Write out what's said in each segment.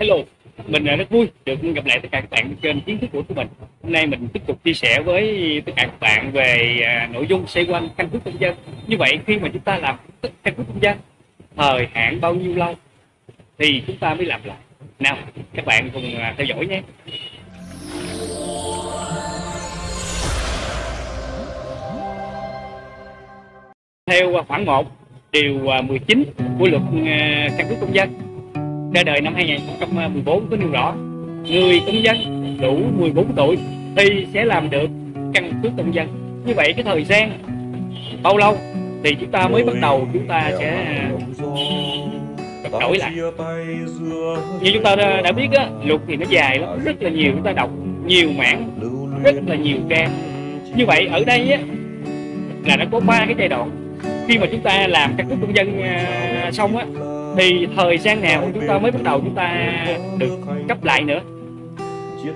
Hello, mình rất vui được gặp lại tất cả các bạn trên kiến thức của của mình. Hôm nay mình tiếp tục chia sẻ với tất cả các bạn về à, nội dung xoay quanh căn cước công dân. Như vậy khi mà chúng ta làm căn cước công dân thời hạn bao nhiêu lâu thì chúng ta mới làm lại. Nào, các bạn cùng à, theo dõi nhé. Theo à, khoảng 1 điều 19 của luật căn cước công dân ra đời năm 2014 có nêu rõ người công dân đủ 14 tuổi thì sẽ làm được căn cước công dân. Như vậy cái thời gian bao lâu thì chúng ta mới bắt đầu chúng ta sẽ đổi lại. Như chúng ta đã, biết á luật thì nó dài lắm rất là nhiều chúng ta đọc nhiều mảng rất là nhiều trang. Như vậy ở đây á là nó có ba cái giai đoạn. Khi mà chúng ta làm căn cước công dân à, xong á thì thời gian nào chúng ta mới bắt đầu chúng ta được cấp lại nữa?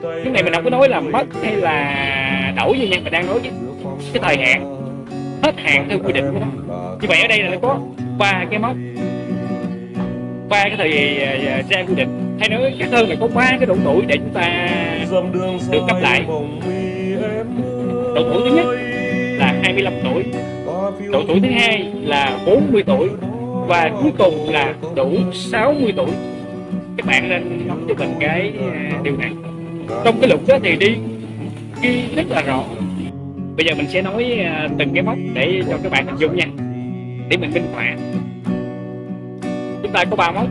Cái này mình không có nói là mất hay là đổi gì nha mình đang nói với cái thời hạn, hết hạn theo quy định của nó. Như vậy ở đây là nó có ba cái mốc, ba cái thời à, à, gian quy định. Hay nói khác hơn là có ba cái độ tuổi để chúng ta được cấp lại. Độ tuổi thứ nhất là 25 tuổi. Độ tuổi thứ hai là 40 tuổi và cuối cùng là đủ 60 tuổi. Các bạn nên nắm cho mình cái à, điều này. Trong cái luật đó thì đi ghi rất là rõ. Bây giờ mình sẽ nói à, từng cái mốc để cho các bạn hình dung nha. Để mình minh họa. Chúng ta có ba mốc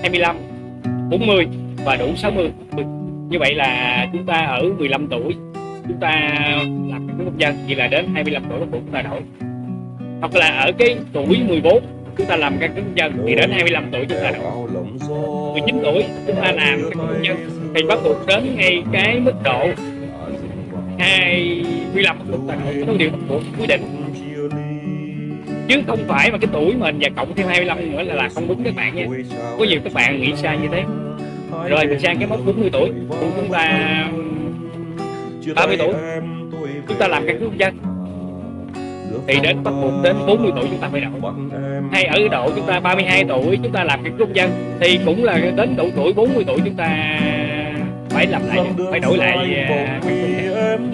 25 40 và đủ 60 như vậy là chúng ta ở 15 tuổi. Chúng ta làm cái công dân, vậy là đến 25 tuổi là chúng ta đổi hoặc là ở cái tuổi 14 chúng ta làm căn cước công dân thì đến 25 tuổi chúng ta đổi 19 tuổi chúng ta làm căn cước công dân. Thì bắt buộc đến ngay cái mức độ 25 chúng ta đổi có điều của quy định. Chứ không phải mà cái tuổi mình và cộng thêm 25 nữa là, là không đúng các bạn nha. Có nhiều các bạn nghĩ sai như thế. Rồi mình sang cái mốc 40 tuổi chúng ta. 30 tuổi. Chúng ta làm căn cước công dân thì đến bắt buộc đến 40 tuổi chúng ta phải đổi hay ở độ chúng ta 32 tuổi chúng ta làm cước công dân thì cũng là đến độ tuổi 40 tuổi chúng ta phải làm lại phải đổi lại dân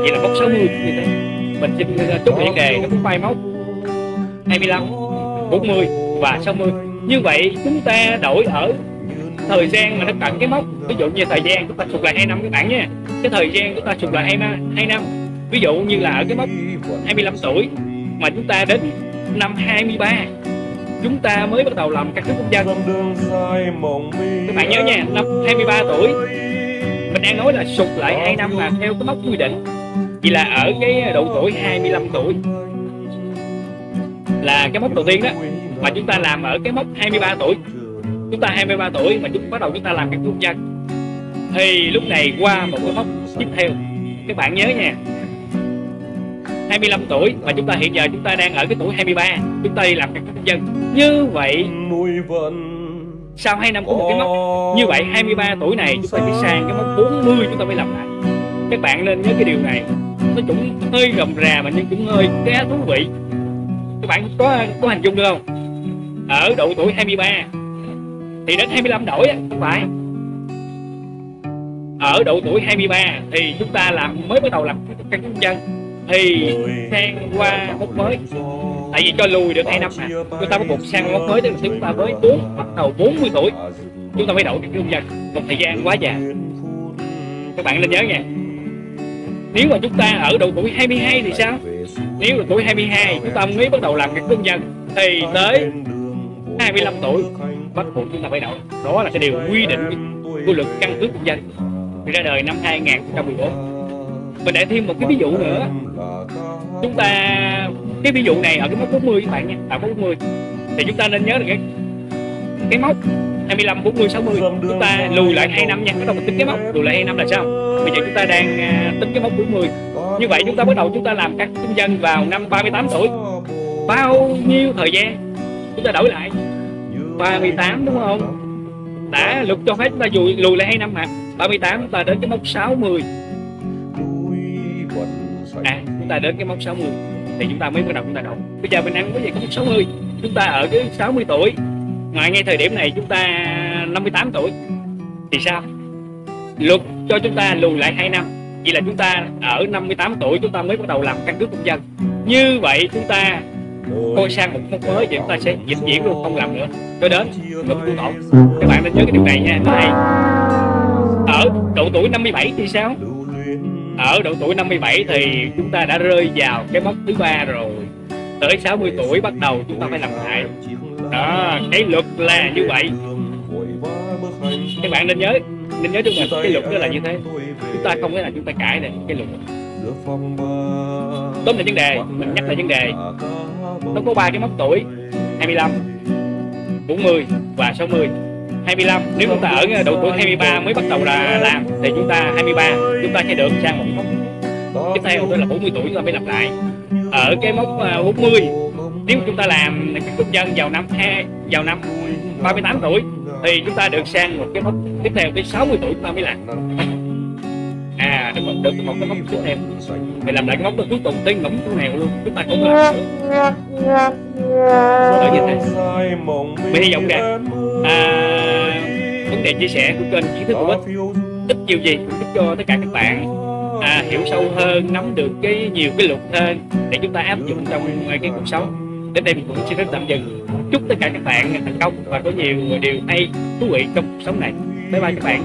vậy là mốc 60 như thế. Mình xin chúc liên đề nó cũng phai mốc 25 40 và 60 như vậy chúng ta đổi ở thời gian mà nó cận cái mốc. Ví dụ như thời gian chúng ta sụt lại hai năm các bạn nha cái thời gian chúng ta sụt lại hai năm ví dụ như là ở cái mốc 25 tuổi mà chúng ta đến năm 23 chúng ta mới bắt đầu làm căn cước công dân các bạn nhớ nha năm 23 tuổi mình đang nói là sụt lại hai năm là theo cái mốc quy định. Chỉ là ở cái độ tuổi 25 tuổi là cái mốc đầu tiên đó mà chúng ta làm ở cái mốc 23 tuổi. Chúng ta 23 tuổi mà chúng bắt đầu chúng ta làm căn cước công dân thì lúc này qua một cái mốc tiếp theo. Các bạn nhớ nha 25 tuổi mà chúng ta hiện giờ chúng ta đang ở cái tuổi 23 chúng ta đi làm căn cước công dân. Như vậy sau 2 năm có một cái mốc như vậy 23 tuổi này chúng ta đi sang cái mốc 40 chúng ta mới làm lại. Các bạn nên nhớ cái điều này. Nó cũng hơi rầm rà mà nhưng cũng hơi khá thú vị. Các bạn có có hình dung được không? Ở độ tuổi 23 thì đến 25 đổi không phải. Ở độ tuổi 23 thì chúng ta làm mới bắt đầu làm căn cước công dân thì sang qua mốc mới. Tại vì cho lùi được hai năm mà. Chúng ta bắt buộc sang mốc mới thì chúng ta mới bốn, bắt đầu 40 tuổi. Chúng ta phải đổi được công dân một thời gian quá dài các bạn nên nhớ nha. Nếu mà chúng ta ở độ tuổi 22 thì sao? Nếu là tuổi 22 chúng ta mới bắt đầu làm căn công dân thì tới 25 tuổi, bắt buộc chúng ta phải đổi. Đó là cái điều quy định của luật căn cước công dân. Ra đời năm 2014 mình để thêm một cái ví dụ nữa. Chúng ta cái ví dụ này ở cái mốc 40 các bạn nha. Ở mốc 40 thì chúng ta nên nhớ được cái cái mốc 25 40 60 chúng ta lùi lại 2 năm nha. Bắt đầu mình tính cái mốc lùi lại 2 năm là sao? Bây giờ chúng ta đang à, tính cái mốc 40 như vậy chúng ta bắt đầu chúng ta làm các kinh doanh vào năm 38 tuổi. Bao nhiêu thời gian? Chúng ta đổi lại. 38 đúng không? Đã luật cho phép chúng ta lùi, lùi lại 2 năm mà. 38 chúng ta đến cái mốc 60 à chúng ta đến cái mốc 60 thì chúng ta mới bắt đầu chúng ta đổi bây giờ mình ăn có gì có mốc 60 chúng ta ở cái 60 tuổi ngoài ngay thời điểm này chúng ta 58 tuổi thì sao luật cho chúng ta lùi lại 2 năm vậy là chúng ta ở 58 tuổi chúng ta mới bắt đầu làm căn cước công dân như vậy chúng ta coi sang một mốc mới thì chúng ta sẽ vĩnh viễn luôn không làm nữa cho đến luật của tổ các bạn nên nhớ cái điều này nha này ở độ tuổi 57 thì sao ở độ tuổi 57 thì chúng ta đã rơi vào cái mốc thứ ba rồi. Tới 60 tuổi bắt đầu chúng ta phải làm lại đó, cái luật là như vậy. Các bạn nên nhớ nên nhớ cho mình cái luật đó là như thế. Chúng ta không thể là chúng ta cãi này cái luật tóm lại vấn đề, mình nhắc lại vấn đề. Nó có ba cái mốc tuổi 25 40 và 60 25 nếu chúng ta ở độ tuổi 23 mới bắt đầu là làm, thì chúng ta 23 chúng ta sẽ được sang một mốc. Tiếp theo đó là 40 tuổi, chúng ta mới làm lại. Ở cái mốc à, 40 nếu chúng ta làm căn công dân vào năm hai, vào năm 38 tuổi, thì chúng ta được sang một cái mốc. Tiếp theo tới 60 tuổi chúng ta mới làm à đúng rồi đúng một cái móng tiếp theo thì làm lại cái móng được cuối cùng tới móng của nghèo luôn chúng ta cũng làm được Đó như thế? Mình hy vọng rằng à, vấn đề chia sẻ của kênh kiến thức của ích ít nhiều gì cũng giúp cho tất cả các bạn à, hiểu sâu hơn nắm được cái nhiều cái luật hơn để chúng ta áp dụng trong cái cuộc sống. Đến đây mình cũng xin phép tạm dừng. Chúc tất cả các bạn thành công và có nhiều điều hay thú vị trong cuộc sống này. Bye bye các bạn.